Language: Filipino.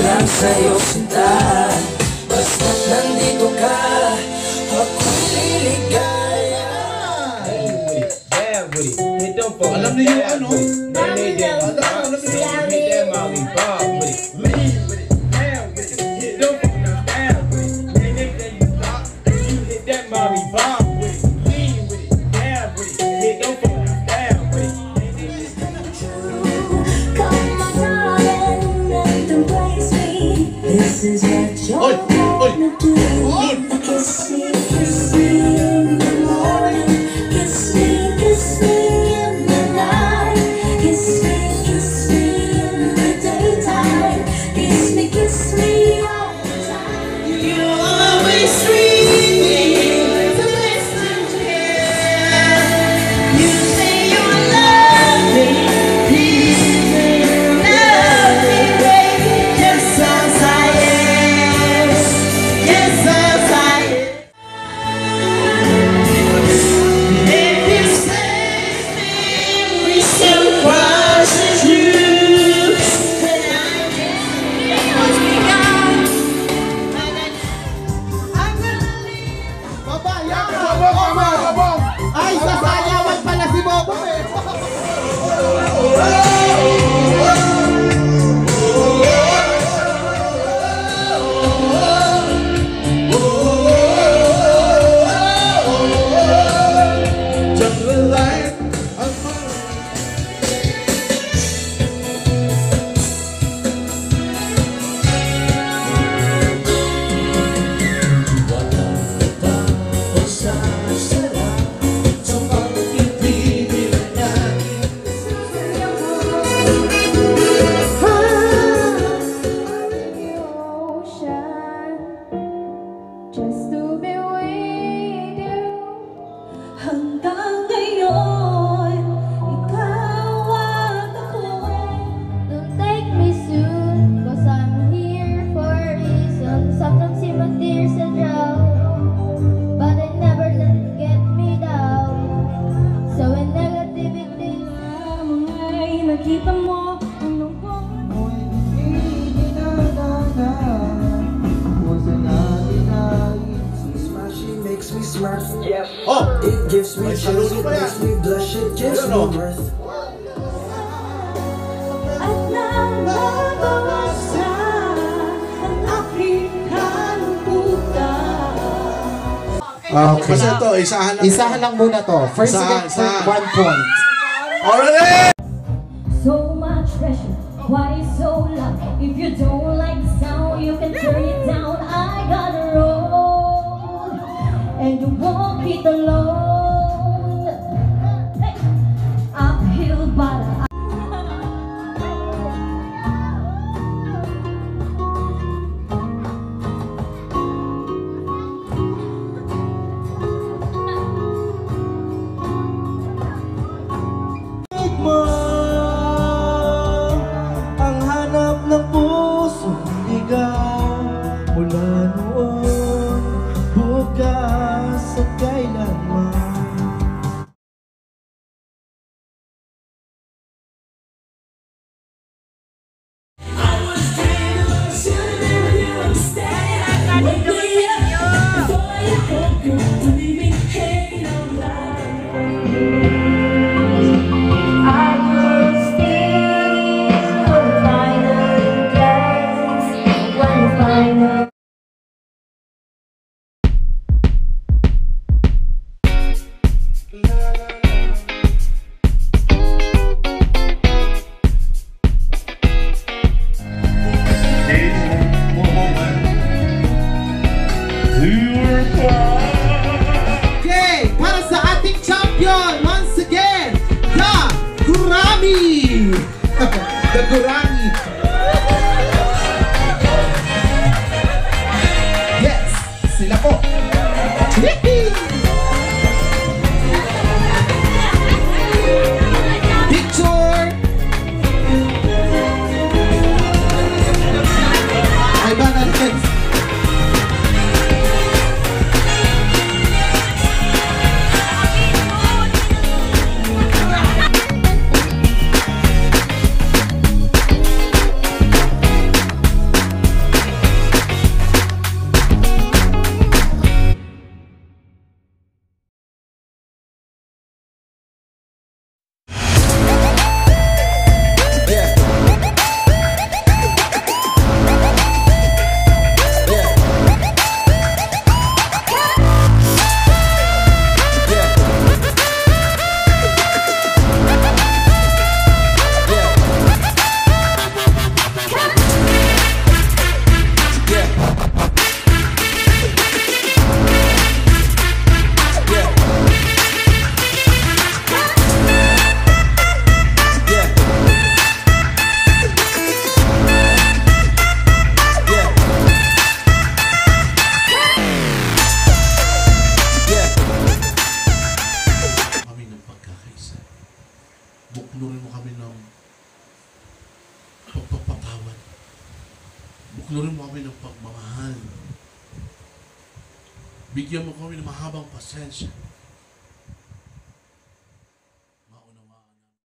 lang sa'yo sinta Basta't nandito ka Ako'y liligaya. Ay Every, every, hit them for Alam niyo yung ano? This is what you're gonna do. ako'y nakita mo Ang lungkot mo'y hindi dinadana Once and She makes me smart. Yes. Oh. It gives me chills. It makes me blush. It gives me oh. worth. At nababawas na ang Okay. Basta to, isahan lang. Lang muna to. First, Isahan, again, first, isahan. one point. Alright! so much pressure? Why so loud? If you don't like the sound, you can turn it down. I gotta roll and walk it alone. Lord. Buklurin mo kami ng pagmamahal. Bigyan mo kami ng mahabang pasensya